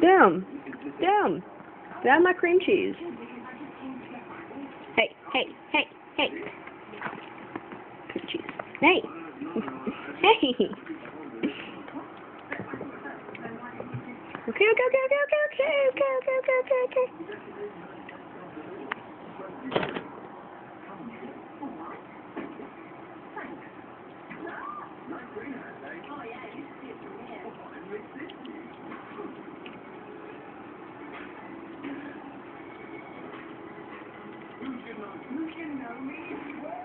Down. Down. Down my cream cheese. Hey, hey, hey, hey. Cream cheese. Hey. hey. Okay, okay, okay, okay, okay, okay, okay, okay, okay, okay. You You can know me?